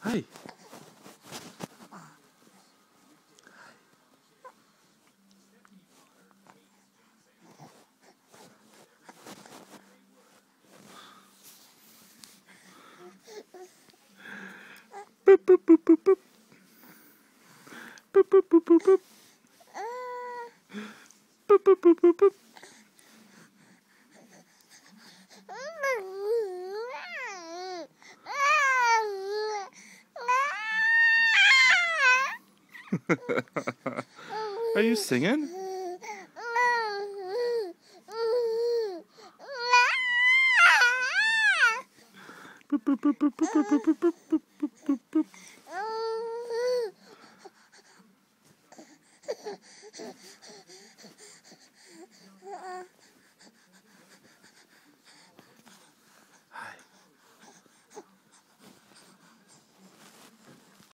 Hi. Boop, boop, boop, boop, boop. Boop, boop, boop, boop, boop. Uh. Boop, boop, boop, boop, boop. Are you singing?